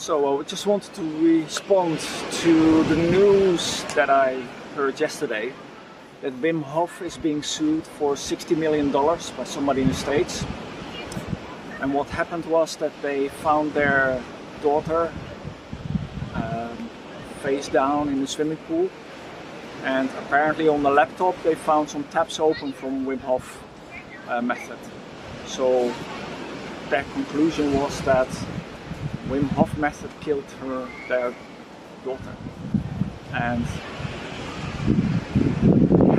So I just wanted to respond to the news that I heard yesterday that Wim Hof is being sued for 60 million dollars by somebody in the States. And what happened was that they found their daughter um, face down in the swimming pool and apparently on the laptop they found some tabs open from Wim Hof uh, method. So their conclusion was that Wim Hof method killed her, their daughter. And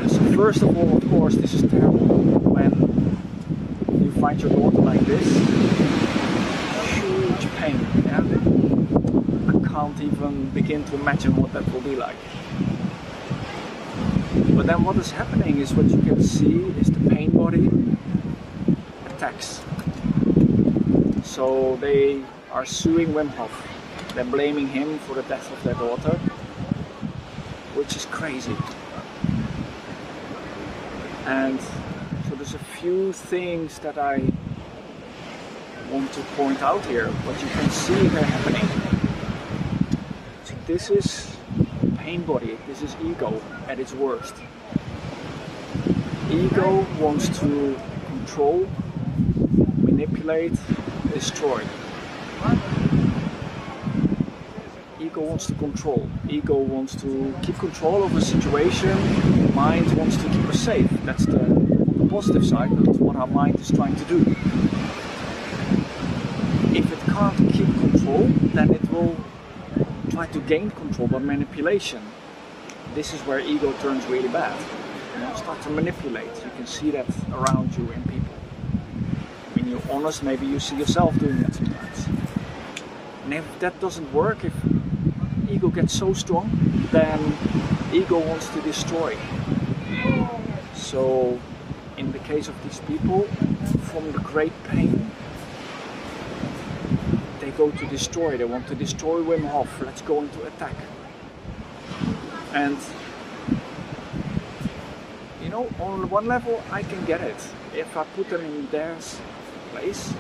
so first of all, of course, this is terrible when you find your daughter like this. Huge pain. Yeah? I can't even begin to imagine what that will be like. But then what is happening is what you can see is the pain body attacks. So they are suing Wim Hof. They're blaming him for the death of their daughter, which is crazy. And so there's a few things that I want to point out here, what you can see here happening. See, this is pain body, this is ego at its worst. Ego wants to control, manipulate, destroy. Ego wants to control. Ego wants to keep control of a situation. Mind wants to keep us safe. That's the, the positive side. That's what our mind is trying to do. If it can't keep control, then it will try to gain control by manipulation. This is where ego turns really bad. You know, start to manipulate. You can see that around you in people. When you're honest, maybe you see yourself doing that sometimes. And if that doesn't work, if ego gets so strong, then ego wants to destroy. So, in the case of these people, from the great pain, they go to destroy. They want to destroy Wim Hof. Let's go into attack. And you know, on one level, I can get it. If I put them in their place,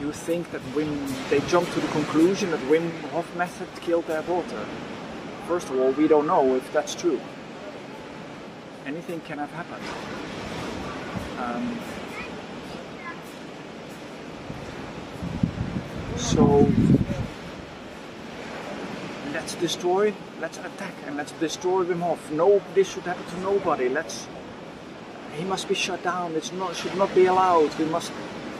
you think that Wim, they jump to the conclusion that Wim Hof method killed their daughter. First of all, we don't know if that's true. Anything can have happened. Um, so let's destroy, let's attack, and let's destroy Wim Hof. No, this should happen to nobody. Let's. He must be shut down. It's not should not be allowed. We must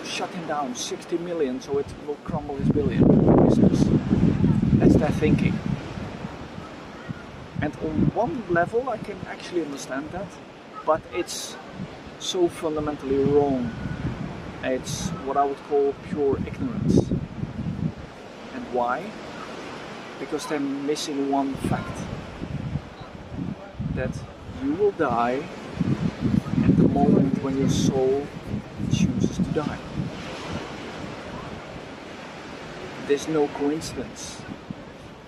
shut him down 60 million so it will crumble his billion business. That's their thinking. And on one level, I can actually understand that, but it's so fundamentally wrong. It's what I would call pure ignorance. And why? Because they're missing one fact that you will die at the moment when your soul chooses to die. There's no coincidence.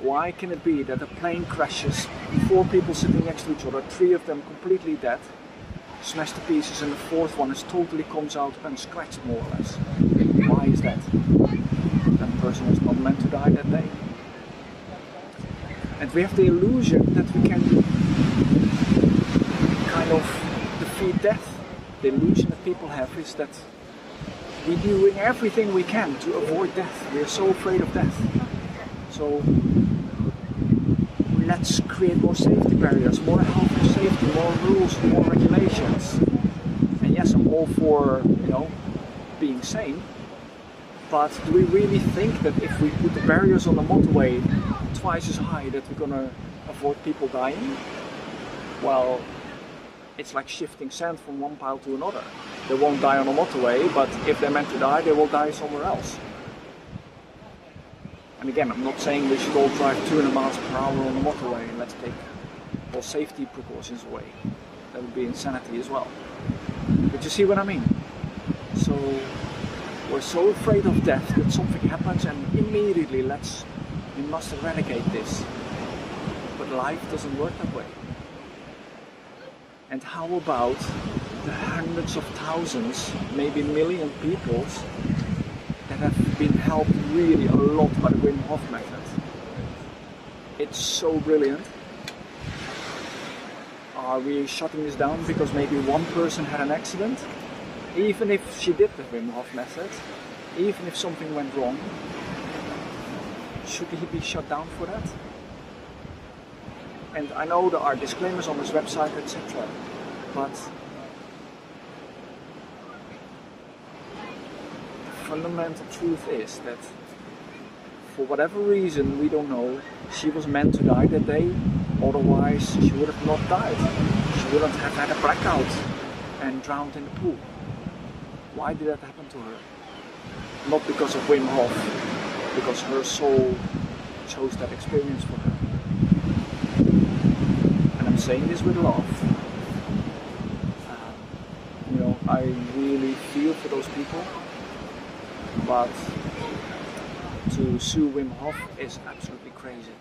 Why can it be that a plane crashes, four people sitting next to each other, three of them completely dead, smashed to pieces, and the fourth one is totally comes out unscratched more or less? Why is that? That person was not meant to die that day. And we have the illusion that we can kind of defeat death. The illusion that people have is that we're doing everything we can to avoid death. We are so afraid of death. So let's create more safety barriers, more health and safety, more rules, more regulations. And yes, I'm all for you know being sane. But do we really think that if we put the barriers on the motorway twice as high that we're gonna avoid people dying? Well, it's like shifting sand from one pile to another. They won't die on a motorway, but if they're meant to die, they will die somewhere else. And again, I'm not saying we should all drive 200 miles per hour on the motorway and let's take all safety precautions away. That would be insanity as well. But you see what I mean? So we're so afraid of death that something happens and immediately let's we must eradicate this. But life doesn't work that way. And how about the hundreds of thousands, maybe million people that have been helped really a lot by the Wim Hof method. It's so brilliant. Are we shutting this down because maybe one person had an accident? Even if she did the Wim Hof method, even if something went wrong, should he be shut down for that? And I know there are disclaimers on this website, etc. But the fundamental truth is that for whatever reason, we don't know, she was meant to die that day, otherwise she would have not died. She wouldn't have had a blackout and drowned in the pool. Why did that happen to her? Not because of Wim Hof, because her soul chose that experience for her. Saying this with love. Um, you know, I really feel for those people, but to sue Wim Hof is absolutely crazy.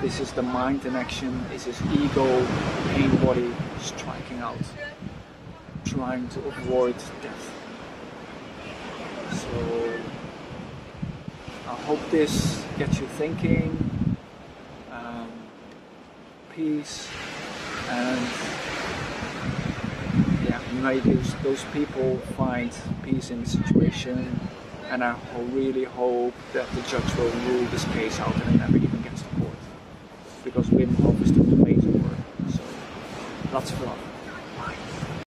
This is the mind in action, this is ego, pain body striking out, trying to avoid death. So I hope this gets you thinking, peace, and yeah, may those, those people find peace in the situation. And I really hope that the judge will rule this case out and it never even gets to court. Because Wim Hof is doing amazing work. So, lots of love.